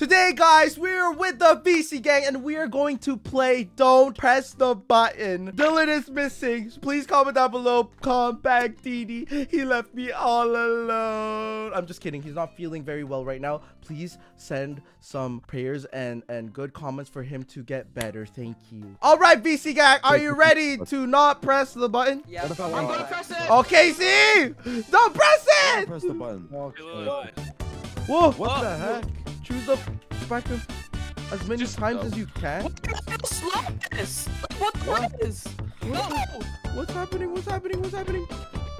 Today, guys, we're with the VC gang and we are going to play Don't Press the Button. Dylan is missing. Please comment down below. Come back, Didi. He left me all alone. I'm just kidding. He's not feeling very well right now. Please send some prayers and, and good comments for him to get better. Thank you. All right, VC gang, are you ready to not press the button? Yeah. I I'm gonna press it. Okay, see? Don't press it! Press the button. Whoa. What the heck? Choose the button as many Just- times as you can. What the slow is? What What? what is? No. What's happening? What's happening? What's happening?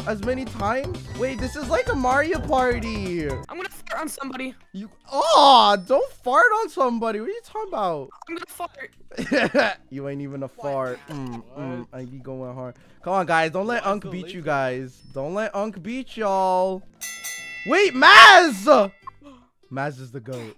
As many times? Wait, this is like a Mario Party. I'm gonna fart on somebody. You oh, don't fart on somebody. What are you talking about? I'm gonna fart. you ain't even a fart. Mm, mm, I be going hard. Come on, guys. Don't let Why Unk beat you guys. Don't let Unk beat y'all. Wait, Maz! Maz is the goat.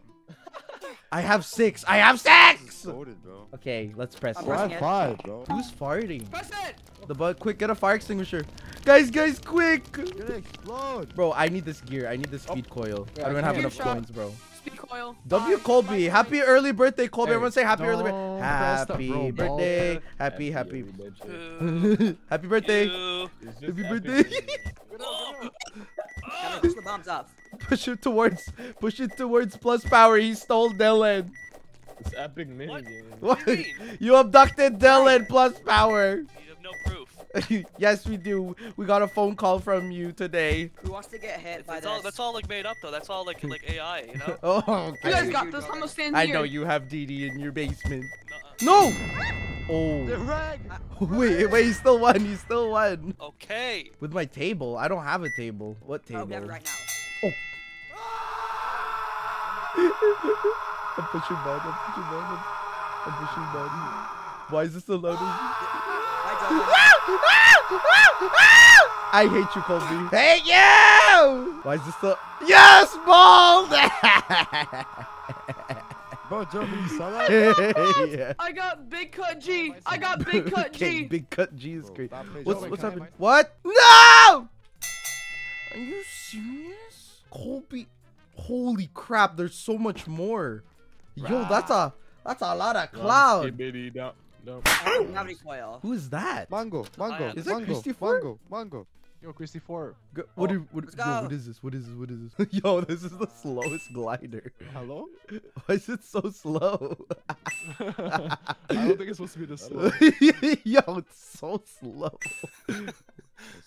I have six. I have six! Goated. Okay, let's press I'm it. pressing it. five, bro? Who's farting? Press it. The butt, quick, get a fire extinguisher. Guys, guys, quick! Gonna explode. Bro, I need this gear. I need this speed oh. coil. Yeah, I don't I have enough Shot. coins, bro. Speed coil. W Five, Colby, five, happy early birthday, Colby. Hey, Everyone say happy early birthday. don't press the Happy bro ball. birthday. Happy, happy. Happy birthday. Happy birthday. Oh, Gotta push the bombs up. Push it towards, push it towards plus power. He stole Dylan. It's epic mini What? game. What? do you mean? You abducted Dylan plus power. You have no proof. yes, we do. We got a phone call from you today. Who wants to get hit by That's this? all. That's all like made up though. That's all like like AI. You know. Oh, You guys got this. I'm gonna stand here. I know you have Didi in your basement. Nuh-uh. No. Oh. The rag. Wait, wait, he still won. He still won. Okay. With my table. I don't have a table. What Oh, table? we have it right now. Oh. I'm pushing button. I'm pushing button. I'm pushing button. Why is this so loud? Hi, Joe. I hate you, Colby. Hate you! Why is this so? Yes, ball! Bro, Joe, you saw that? yeah. I got big cut G. I got big cut Okay, G. Big cut G is great. stop. What's what's happening? What? No! Are you serious? Colby, holy crap! There's so much more. Yo, that's a that's a lot of cloud. Skibidi dum dum. I don't have any coil. Who is that? Mango, mango, Is that mango, Christy Ford? mango, mango. Yo, Christy Four. Go- what, Oh, do, what, yo, what is this? What is this? What is this? Yo, this is the slowest glider. Hello? Why is it so slow? I don't think it's supposed to be this slow. Yo, it's so slow.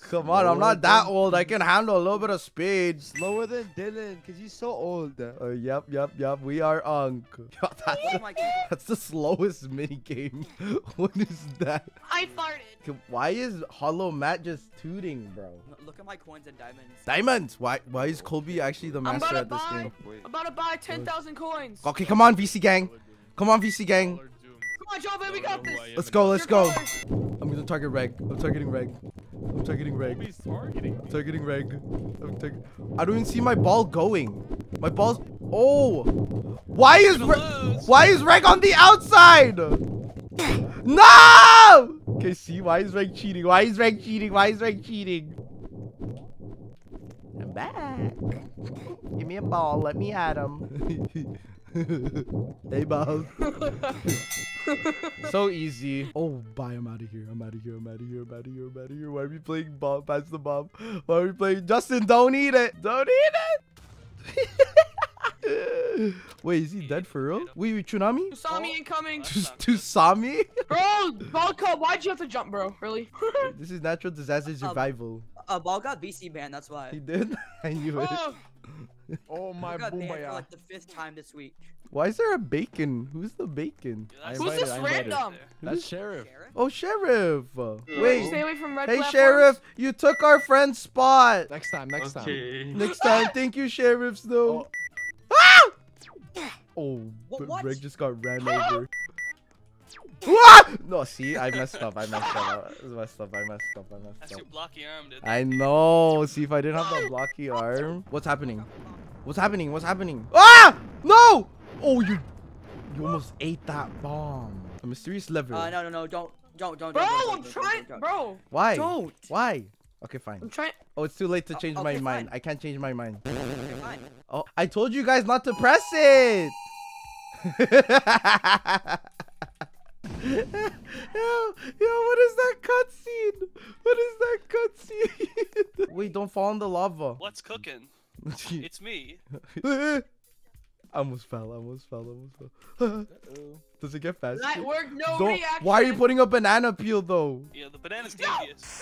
Come on, I'm not that old. I can handle a little bit of speed. Slower than Dylan, cause he's so old. Uh, yep, yep, yep. We are Unk. Yo, that's, Oh that's the slowest mini game. what is that? I farted. Why is Hollow Matt just tooting, bro? Look at my coins and diamonds. Diamonds. Why? Why is Colby actually the master about at this buy. game? Wait. I'm about to buy 10,000 coins. Okay, come on, VC gang. Come on, VC gang. Come on, Joe, we got this. Let's go. Let's go. I'm gonna target reg. I'm targeting reg. I'm targeting reg. Targeting. I'm targeting reg. I'm tar- I don't even see my ball going. My ball's. Oh. Why is Gonna Re- lose. why is reg on the outside? No. Okay, see why is reg cheating? Why is reg cheating? Why is reg cheating? I'm back. Give me a ball. Let me at him. hey, ball. so easy. Oh, bye. I'm out of here. I'm out of here. I'm out of here. I'm out of here. I'm out of here. Why are we playing bomb? Pass the bomb. Why are we playing? Justin, don't eat it. Don't eat it. Wait, is he dead for real? Wait, wait, Tsunami? You saw me incoming. To, to Sami? Bro, ball cut. Why'd you have to jump, bro? Really? this is natural disaster survival. A ball got VC banned, that's why. He did? I knew it. Oh, my I got banned for like the fifth time this week. Why is there a bacon? Who's the bacon? Yeah, who's invited- this I invited. random? That's sheriff. Sheriff? Oh, Sheriff. Wait. Wait. Stay away from red Hey, platforms. Sheriff, you took our friend's spot. Next time, next time. Next time, thank you, Sheriff Though. Oh. Ah! Oh, but what? Greg just got ran over. No, see, I messed up. I messed up. I messed up. I messed up. I That's messed up. your blocky arm, dude. I know. See, if I didn't have that blocky arm. What's happening? What's happening? What's happening? Ah! No! Oh, you, you almost ate that bomb. A mysterious lever. Uh, no, no, no, don't, don't, don't, Bro, don't, don't, I'm don't, trying. don't, don't, Bro, Why? Don't. Why? Okay, fine. I'm trying. Oh, it's too late to change my okay, mind. fine. I can't change my mind. Okay, fine. Oh, I told you guys not to press it. yo, yo, what is that cutscene? What is that cutscene? Wait, don't fall in the lava. What's cooking? It's me. I almost fell. I almost fell. I almost fell. Does it get faster? That worked. No Don't. reaction. Why are you putting a banana peel though? Yeah, the banana's devious.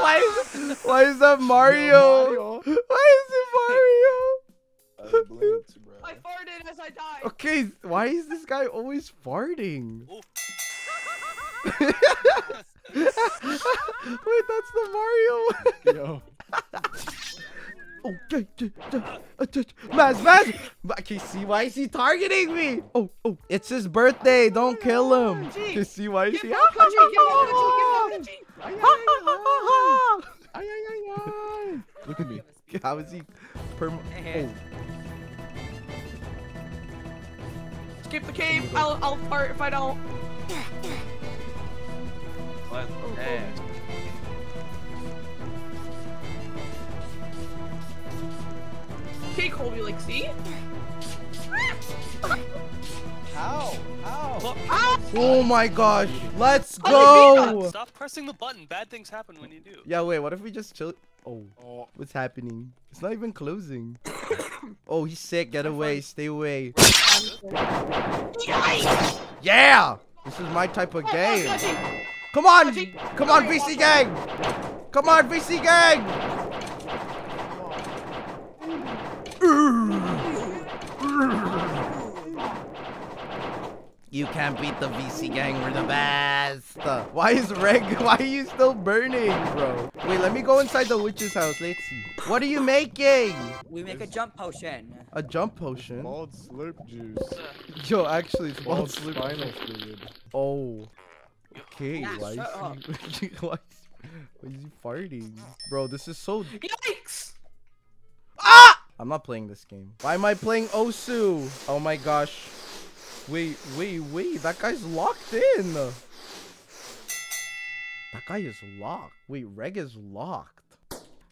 why is why is that Mario? Mario. Why is it Mario? I blinked, bro. I farted as I died. Okay, why is this guy always farting? Wait, that's the Mario. Yo. oh, d- d- d- uh, d- Maz, Maz. Okay, see why is he targeting me? Oh, oh, it's his birthday. Don't kill him. Okay, see why is he? Look at me. How is he? Perm- oh. Skip the cave. I'll I'll fart if I don't. What? Eh. Okay, Colby, like, see? How? How? Look, Oh my gosh. Let's Oh, go. Stop pressing the button. Bad things happen when you do. Yeah, wait, what if we just chill? Oh, Oh. what's happening? It's not even closing. oh, he's sick. Get away. Stay away. Yeah! This is my type of game. Come on! Come on, VC gang! Come on, VC gang! You can't beat the VC gang, we're the best. Why is Reg, why are you still burning, bro? Wait, let me go inside the witch's house, let's see. What are you making? We make a jump potion. A jump potion? Bald slurp juice. Yo, actually, it's Bald bald slip. spinal fluid. Oh. Okay, Yeah, why is, he, why, is, why is he farting? Bro, this is so... Yikes! Ah! I'm not playing this game. Why am I playing Osu? Oh my gosh. Wait, wait, wait. That guy's locked in. That guy is locked. Wait, Reg is locked.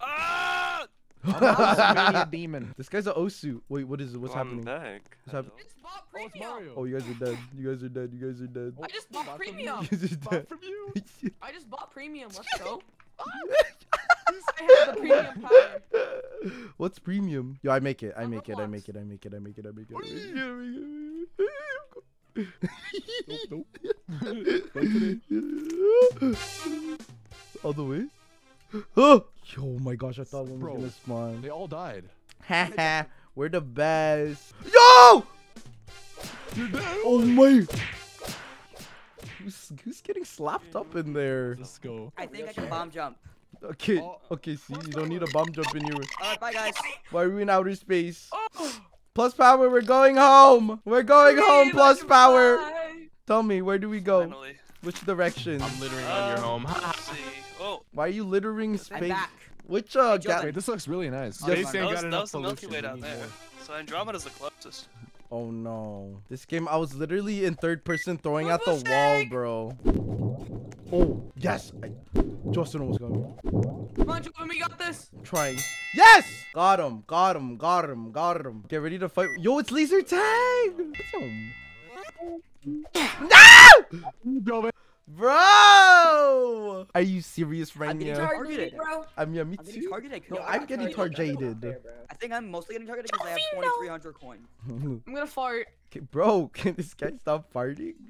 Ah! a demon. This guy's a Osu. Wait, what is it? What's I'm happening? back. What's happening? I just bought Oh, it's premium. Mario. Oh, you guys are dead. You guys are dead. You guys are dead. I just bought premium. You guys are Bought dead. from you. I just bought premium. Let's go. I have the premium power. What's premium? Yo, I make it. I make it. I make it. I make it. I make it. I make it. I make it. you I make it. Nope, nope. Not today. All the way. Oh, yo, oh my gosh! I thought one was Bro. gonna spawn. They all died. Haha, we're the best. Yo! Oh my! Who's, who's getting slapped up in there? Let's go. I think I can bomb jump. Okay, Oh. okay, see, you don't need a bomb jump in your. Alright, bye guys. Why are we in outer space? Oh, Plus power, we're going home! We're going home, plus power! Bye. Tell me, where do we go? Finally. Which direction? I'm littering on your Uh, home. See. Oh, Why are you littering I'm space? back. Which, uh, Hey, Joe, Wait, this looks really nice. Yes. Space that ain't was, that was the Milky. Way down there. more. So Andromeda's the closest. Oh no. This game, I was literally in third person throwing at the Bubble wall, bro. Oh, yes! I, Justin almost got me. Come on, Jordan, we got this. trying. Yes! Got him, got him, got him, got him. Get ready to fight. Yo, it's laser tag! No! Go. Bro! Are you serious right I'm getting now? targeted. bro. I'm yeah, me I'm getting too. targeted. No, I'm I getting got targeted. I think I'm mostly getting targeted because I have 2,300 coins. I'm gonna fart. Okay, Bro, can this guy stop farting?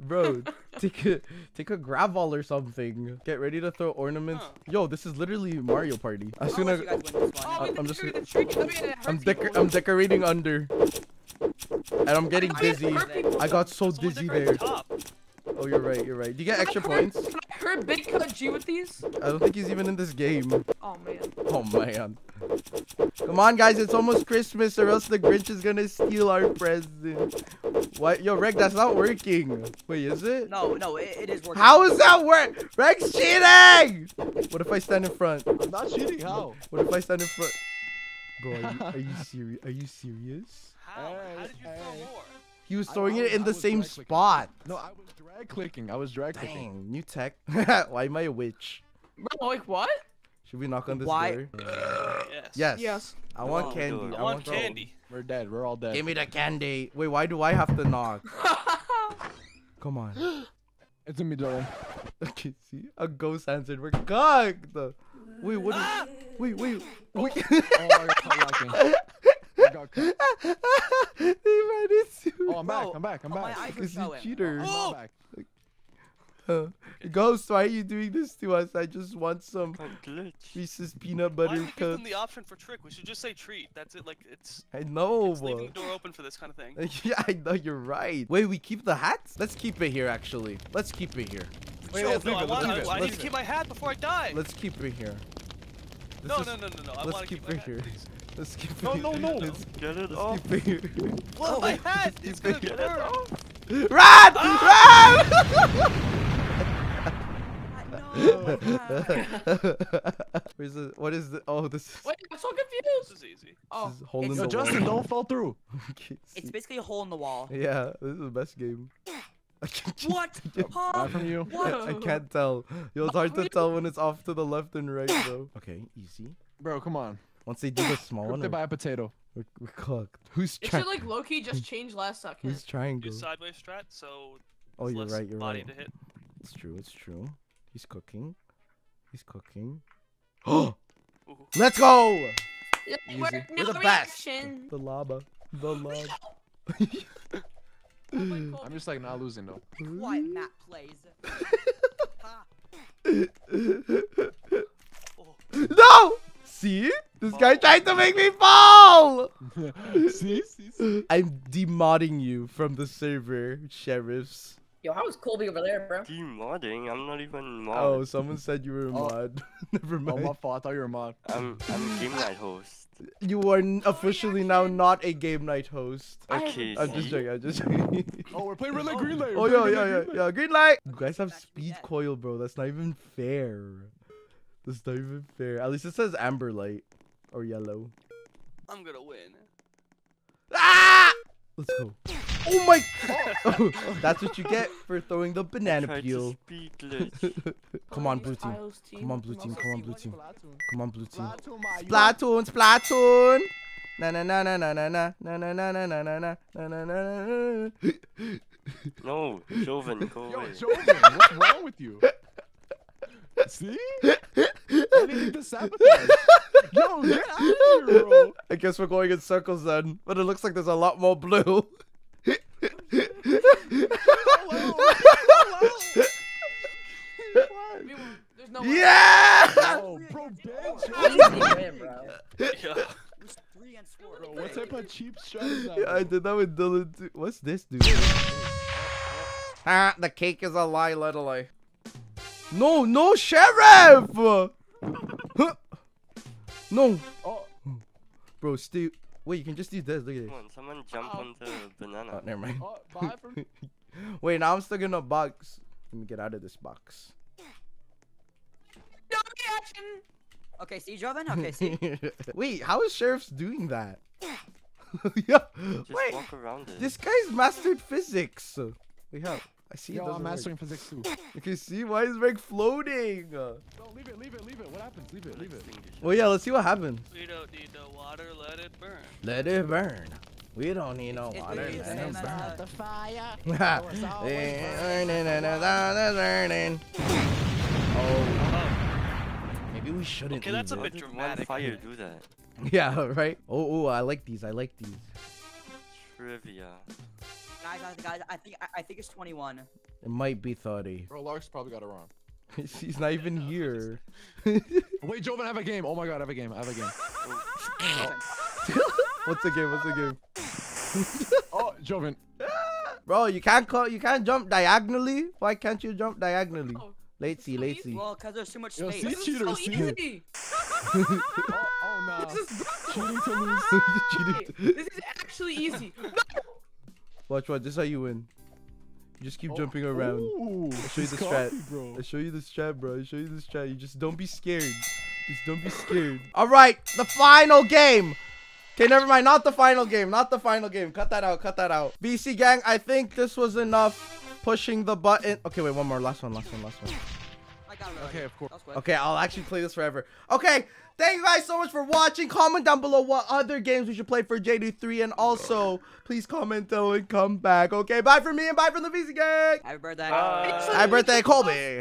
Bro, take a take a gravel or something. Get ready to throw ornaments. Huh. Yo, this is literally Mario Party. As soon as you guys win this Oh, one. we I'm I'm just just gonna- tree. Let me hurt I'm decor I'm decorating under. And I'm getting dizzy. I got so dizzy there. Oh, you're right, you're right. Do you get extra points? Can I hurt Big Cut G with these? I don't think he's even in this game. Oh man. Oh man. Come on guys, it's almost Christmas or else the Grinch is gonna steal our present. What? Yo, Reg, that's not working. Wait, is it? No, no, it, it is working. How is that work? Reg's cheating! What if I stand in front? I'm not cheating. How? What if I stand in front? Bro, are you, are you serious? Are you serious? How? Hey, How did you throw more? He was throwing I it in was- the same spot. No, I was drag clicking. I was drag clicking. New tech. Why am I a witch? Bro, like what? Should we knock on this Why- door? Yes. Yes. Yes. I want Oh, candy. I I want want candy. We're dead. We're all dead. Give me the candy. Wait, why do I have to knock? Come on. It's in me, Jordan. Okay, see? A ghost answered. We're cooked. Wait, what is... Wait, wait. Wait. Oh, I got caught lacking. I got caught. he ran into Oh, I'm back. I'm back. I'm oh, my back. eyes were Because you showing. cheater. I'm Oh! back. Uh, Ghost, why are you doing this to us? I just want some Can't glitch. Reese's peanut Why do we give them the option for trick? We should just say treat. That's it. Like it's, I know, it's leaving the door open for this kind of thing. yeah, I know you're right. Wait, we keep the hat? Let's keep it here, actually. Let's keep it here. Wait, no, let's no, leave I, it, let's I, leave it, I need to keep my hat before I die. Let's keep it here. This no, is- no, no, no, no. I let's keep keep, my it hat, here. please. Let's keep No, it no, no. No. Let's, Get it let's off. keep it here. Well, my hat is gonna Get it burn. off. Run! Ah, no, Oh my God. Run! Where's the, what is the, oh, this is, Wait, I'm so confused. This confused. is easy. Oh, this is hole in the Yo, so wall. Justin, don't fall through. It's basically a hole in the wall. Yeah, this is the best game. I can't, What? Huh? From you. What? I can't tell. Yo, it's hard to tell when it's off to the left and right, though. Okay, easy. Bro, come on. Once they do the small one, Cooked it by a potato. we're, we're cooked. Who's it should like low-key just change last second. Who's triangle? Use sideways strat, so Oh, you're less right. You're body right. to hit. It's true. It's true. He's cooking. He's cooking. Oh, let's go! Easy. we're- We're no the best. The lava. The lava. Oh. I'm just like not losing though. Quiet map plays. No! See? This guy tried to make me fall! see, see, see. I'm demodding you from the server, sheriffs. Yo, how was Colby over there, bro? Demodding? I'm not even mod. Oh, someone said you were a Oh. mod. Never mind. Oh, my fault. I thought you were a mod. I'm I'm game night host. You are officially now not a game night host. I have- Okay. I'm just joking. I'm just joking. Oh, we're playing red light, green light. oh we're yeah, playing yeah, red yeah, green light. yeah. Green light. You guys have speed coil, bro. That's not even fair. That's not even fair. At least it says amber light or yellow. I'm gonna win. Ah! Let's go. Oh my! God! That's what you get for throwing the banana peel. Come on, blue team. Come on, blue team. Come on, blue team. Come on, blue team. Splatoon, my- you Splatoon, Splatoon. Na na na na na na na na na na na na na na na na na. No, Joven, go Yo, away. Joven, what's wrong with you? See? Anything to sabotage. Yo, get out of here, bro. I guess we're going in circles then, but it looks like there's a lot more blue. We won't- There's no yeah! Oh, bro, Ben, Easy bro. Yeah. Three and four. Bro, what type of cheap shot is that? Yeah, I did that with Dylan too. What's this dude? ah, the cake is a lie, little lie. No, no, sheriff! Huh. no, Oh, bro, Steve. Wait, you can just do this. Look at this. Come on, someone jump Oh. on the banana. Oh, never mind. oh, bye from. Wait, now I'm stuck in a box. Let me get out of this box. No reaction. Okay, see, you, Joven? Okay, see. Wait, how is sheriffs doing that? yeah. Just Wait, walk around it. this guy's mastered physics. We how? I see. it Yo, I'm doesn't work. mastering physics too. Okay, see why is Meg floating? No, leave it, leave it, leave it. What happens? Leave it, leave it. Well, yeah, let's see what happens. We don't need no water. Let it burn. Let it burn. We don't need no It's water. really Let same it as, burn. uh, The fire. It's burning and it's all burning. Oh, maybe we shouldn't. Okay, that's a bit it. Why did dramatic. one fire do that? Yeah, right. Oh, oh, I like these. I like these. Trivia. Guys, I, guys, I think I, I think it's 21. It might be thirty. Bro, Lark's probably got it wrong. He's not even here. Wait, Joven, I have a game. Oh my god, I have a game. I have a game. What's the game? What's the game? Oh, Joven. Bro, you can't call. You can't jump diagonally. Why can't you jump diagonally? Oh, Lazy, so lazy. Well, because there's too much Yo, space. see? this is so see? easy. Oh, oh nah. This is Cheating to lose. Cheating. this is actually easy. No. Watch, watch. This is how you win. You just keep jumping oh, around. Ooh, I'll show you he's the strat. coffee, bro. I'll show you the strat, bro. I'll show you the strat. You just don't be scared. Just don't be scared. All right, the final game. Okay, never mind. Not the final game. Not the final game. Cut that out. Cut that out. VC gang, I think this was enough pushing the button. Okay, wait, one more. Last one. Last one. Last one. I got. Okay, of course. That was quick. Okay, I'll actually play this forever. Okay, Thank you guys so much for watching. Comment down below what other games we should play for JD3. And also, please comment down and come back. Okay, bye from me and bye from the VC gang. Happy birthday. Bye. Happy birthday, Colby.